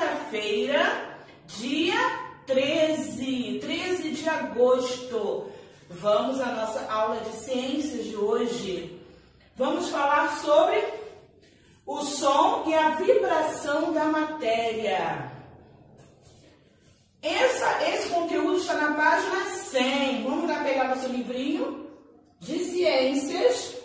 quinta-feira, dia 13, 13 de agosto. Vamos à nossa aula de ciências de hoje. Vamos falar sobre o som e a vibração da matéria. Essa, esse conteúdo está na página 100. Vamos lá pegar nosso livrinho de ciências.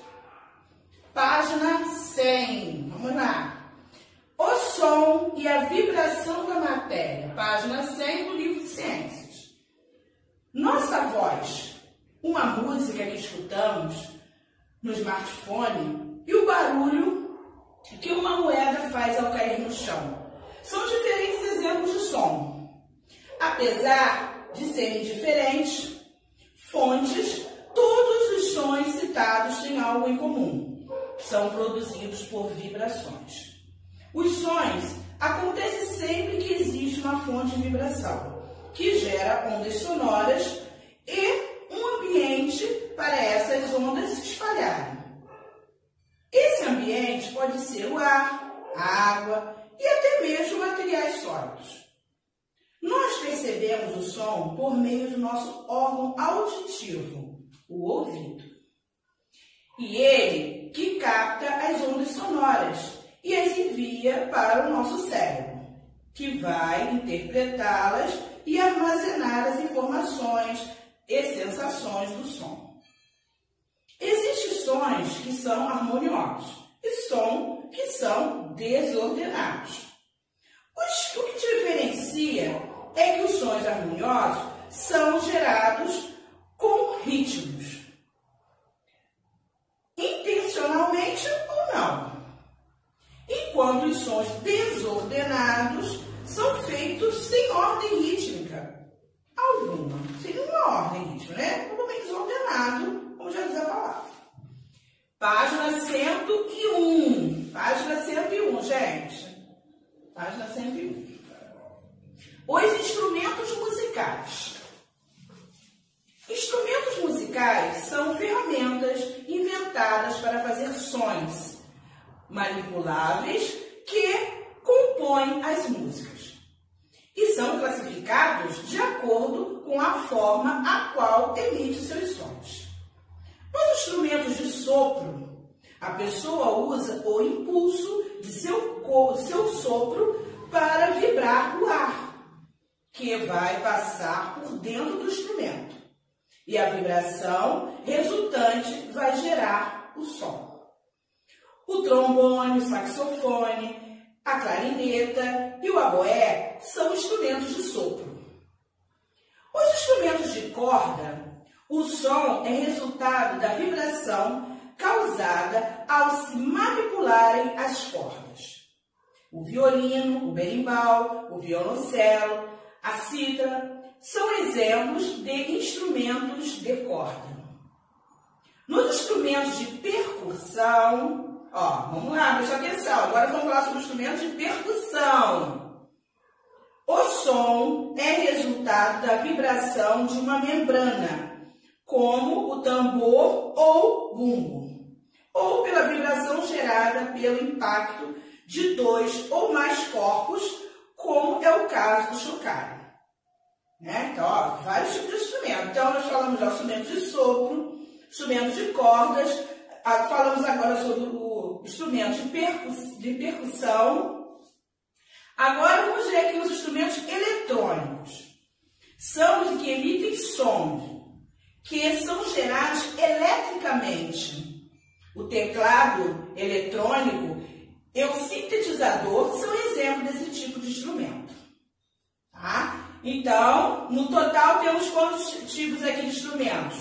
Smartphone e o barulho que uma moeda faz ao cair no chão. São diferentes exemplos de som. Apesar de serem diferentes fontes, todos os sons citados têm algo em comum. São produzidos por vibrações. Os sons acontecem sempre que existe uma fonte de vibração, que gera ondas sonoras e um ambiente para essas ondas se espalharem. Pode ser o ar, a água e até mesmo materiais sólidos. Nós percebemos o som por meio do nosso órgão auditivo, o ouvido. E ele que capta as ondas sonoras e as envia para o nosso cérebro, que vai interpretá-las e armazenar as informações e sensações do som. Existem sons que são harmoniosos sons que são desordenados. O que diferencia é que os sons harmoniosos são gerados com ritmos, intencionalmente ou não enquanto os sons desordenados são feitos sem ordem rítmica alguma, sem nenhuma ordem rítmica, né? Totalmente desordenado, como já diz a palavra. Página 101. Página 101, gente. Página 101. Os instrumentos musicais. Instrumentos musicais são ferramentas inventadas para fazer sons manipuláveis que compõem as músicas e são classificados de acordo com a forma a qual emite seus sons. Nos instrumentos de sopro, a pessoa usa o impulso de seu, seu sopro para vibrar o ar, que vai passar por dentro do instrumento. E a vibração resultante vai gerar o som o trombone, o saxofone, a clarineta e o aboé são instrumentos de sopro. Os instrumentos de corda, o som é resultado da vibração causada ao se manipularem as cordas. O violino, o berimbau, o violoncelo, a cítara são exemplos de instrumentos de corda. Nos instrumentos de percussão, Ó, vamos lá, presta atenção. Agora vamos falar sobre instrumentos de percussão. Som é resultado da vibração de uma membrana, como o tambor ou bumbo, ou pela vibração gerada pelo impacto de dois ou mais corpos, como é o caso do chocalho. Né? Então, ó, vários tipos de instrumentos. Então, nós falamos de instrumentos de sopro, instrumentos de cordas, falamos agora sobre o instrumento de, de percussão. Agora vamos ver aqui os instrumentos eletrônicos. São os que emitem sons, que são gerados eletricamente. O teclado eletrônico e o sintetizador são exemplos desse tipo de instrumento. Tá? Então, no total temos quantos tipos aqui de instrumentos?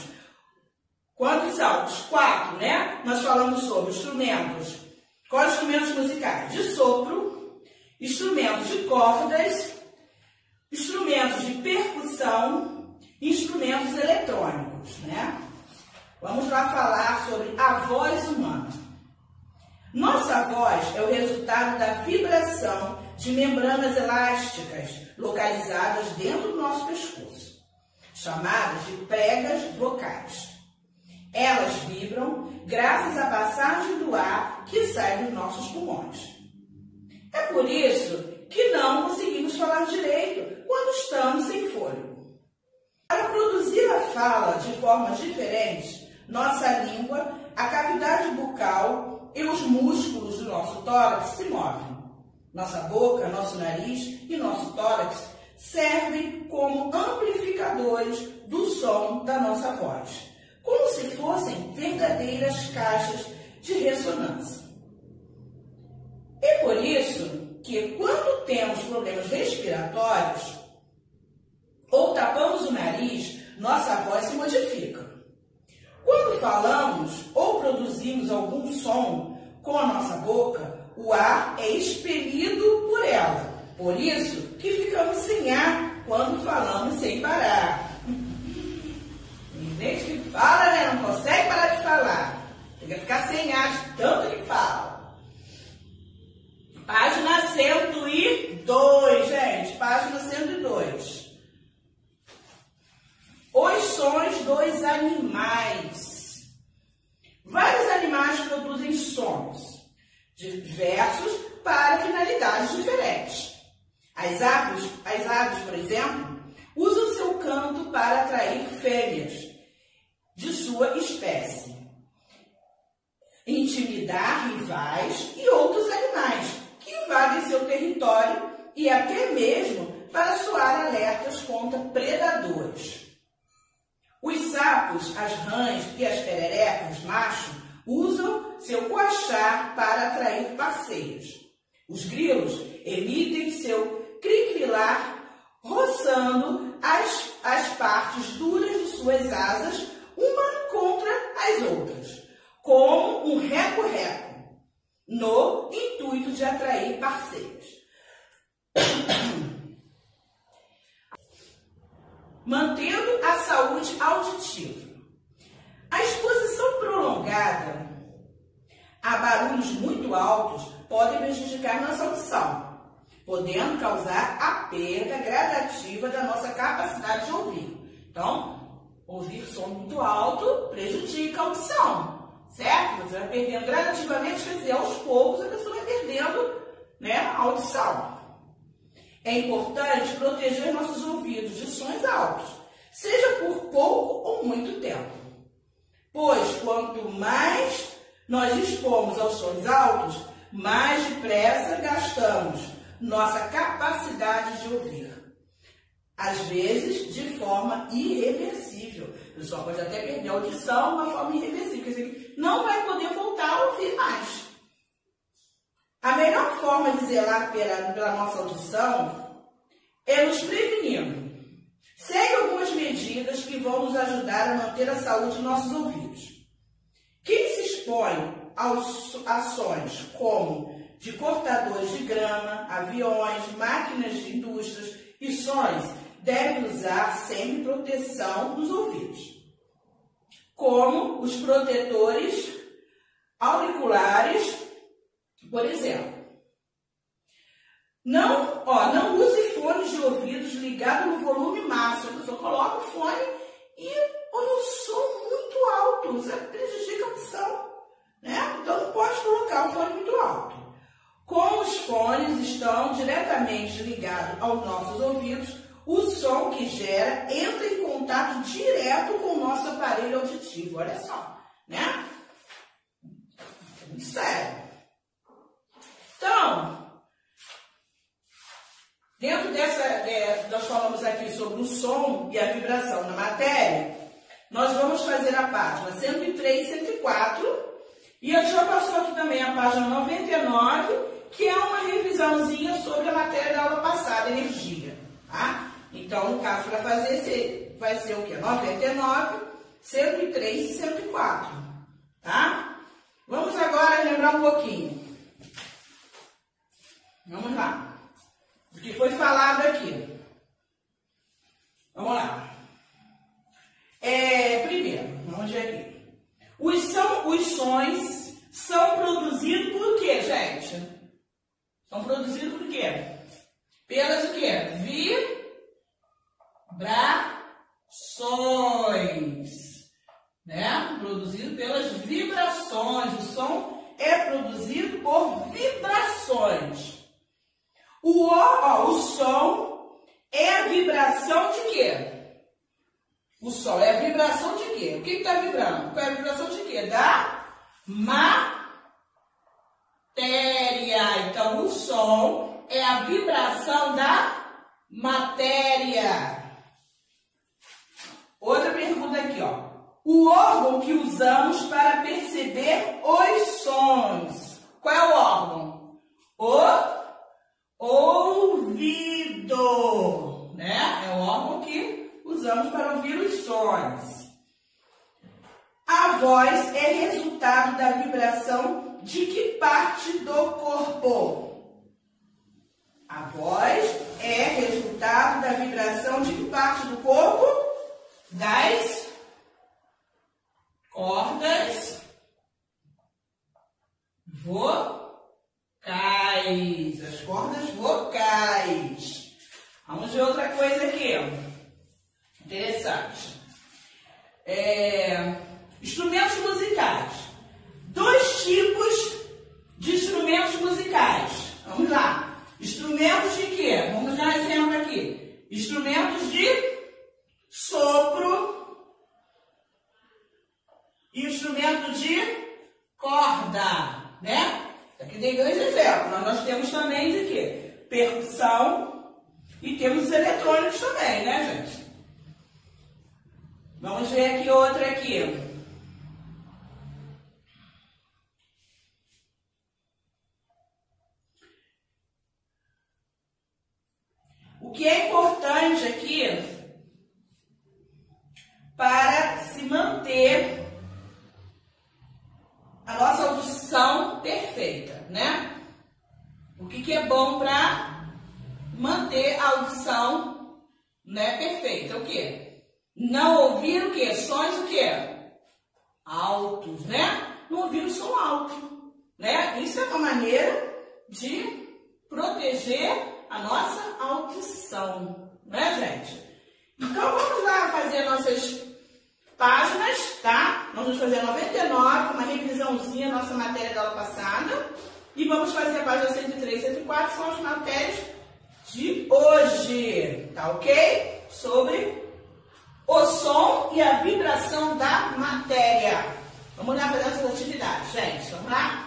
Quantos são? Os quatro, né? Nós falamos sobre instrumentos. Quais instrumentos musicais? De sopro, instrumentos de cordas, instrumentos de percussão, instrumentos eletrônicos, né? Vamos lá falar sobre a voz humana. Nossa voz é o resultado da vibração de membranas elásticas localizadas dentro do nosso pescoço, chamadas de pregas vocais. Elas vibram graças à passagem do ar que sai dos nossos pulmões. É por isso que não conseguimos falar direito quando estamos sem fôlego. Para produzir fala de formas diferentes, nossa língua, a cavidade bucal e os músculos do nosso tórax se movem. Nossa boca, nosso nariz e nosso tórax servem como amplificadores do som da nossa voz, como se fossem verdadeiras caixas de ressonância. E por isso que quando temos problemas respiratórios ou tapamos o nariz, nossa voz se modifica. Quando falamos ou produzimos algum som com a nossa boca, o ar é expelido por ela. Por isso que ficamos sem ar quando falamos sem parar. Tem gente que fala, né? Não consegue parar de falar. Tem que ficar sem ar de tanto que fala. Página 102, gente. Página 102. Os dos animais. Vários animais produzem sons diversos para finalidades diferentes. As aves, as aves, por exemplo, usam seu canto para atrair fêmeas de sua espécie, intimidar rivais e outros animais que invadem seu território e até mesmo para soar alertas contra predadores. Os sapos, as rãs e as pererecas macho usam seu coachar para atrair parceiros. Os grilos emitem seu cricrilar roçando as, as partes duras de suas asas uma contra as outras, como um reco-reco, no intuito de atrair parceiros. Mantendo a saúde auditiva. A exposição prolongada a barulhos muito altos pode prejudicar nossa audição, podendo causar a perda gradativa da nossa capacidade de ouvir. Então, ouvir som muito alto prejudica a audição, certo? Você vai perdendo gradativamente, quer dizer, aos poucos a pessoa vai perdendo né, a audição. É importante proteger nossos ouvidos de sons altos, seja por pouco ou muito tempo pois quanto mais nós expomos aos sons altos, mais depressa gastamos nossa capacidade de ouvir. Às vezes, de forma irreversível. O pessoal pode até perder a audição de uma forma irreversível, quer dizer, não vai poder voltar a ouvir mais. A melhor forma de zelar pela, pela nossa audição é nos prevenindo Segue algumas medidas que vão nos ajudar a manter a saúde de nossos ouvidos. Quem se expõe aos ações como de cortadores de grama, aviões, máquinas de indústrias e sons deve usar sempre proteção nos ouvidos, como os protetores auriculares, por exemplo. Não, ó, não use fones de ouvidos ligados no volume máximo. A pessoa coloca o fone e põe um som muito alto. Isso prejudica a audição. Né? Então não pode colocar o fone muito alto. Como os fones estão diretamente ligados aos nossos ouvidos, o som que gera entra em contato direto com o nosso aparelho auditivo. Olha só, né? Sério. Então, Dentro dessa, é, nós falamos aqui sobre o som e a vibração na matéria, nós vamos fazer a página 103 e 104. E a gente já passou aqui também a página 99, que é uma revisãozinha sobre a matéria da aula passada, energia. Tá? Então, no caso, para fazer, vai ser o quê? 99, 103 e 104. Tá? Vamos agora lembrar um pouquinho. Vamos lá do que foi falado aqui. Vamos lá. É, primeiro, vamos ver aqui. Os, são, os sons são produzidos por quê, gente? São produzidos por quê? Pelas o quê? Vibrações. Né? Produzido pelas vibrações. O som é produzido por vibrações. O, ó, o som é a vibração de quê? O som é a vibração de quê? O que está vibrando? Qual é a vibração de quê? Da matéria. Então, o som é a vibração da matéria. Outra pergunta aqui, ó. O órgão que usamos para perceber os sons. Qual é o órgão? O ouvido, né? É o órgão que usamos para ouvir os sons. A voz é resultado da vibração de que parte do corpo? A voz é resultado da vibração de que parte do corpo? Das cordas vocais. As cordas vocais. Vamos ver outra coisa aqui. Interessante. É, instrumentos musicais. Dois tipos de instrumentos musicais. Vamos lá. Instrumentos de quê? Vamos dar um exemplo aqui. Instrumentos de sopro instrumento de corda, né? Tem dois exemplos. Nós temos também de quê? Percussão e temos eletrônicos também, né, gente? Vamos ver aqui outra aqui. O que é importante aqui para se manter a nossa audição perfeita, né? O que, que é bom para manter a audição né, perfeita? O que? Não ouvir o que? Sons o que? Altos, né? Não ouvir o som alto, né? Isso é uma maneira de proteger a nossa né, gente? Então vamos lá fazer nossas páginas, tá? Nós vamos fazer 99, uma revisãozinha nossa matéria da aula passada. E vamos fazer a página 103 e 104, são as matérias de hoje, tá ok? Sobre o som e a vibração da matéria. Vamos lá fazer essas atividades, gente. Vamos lá?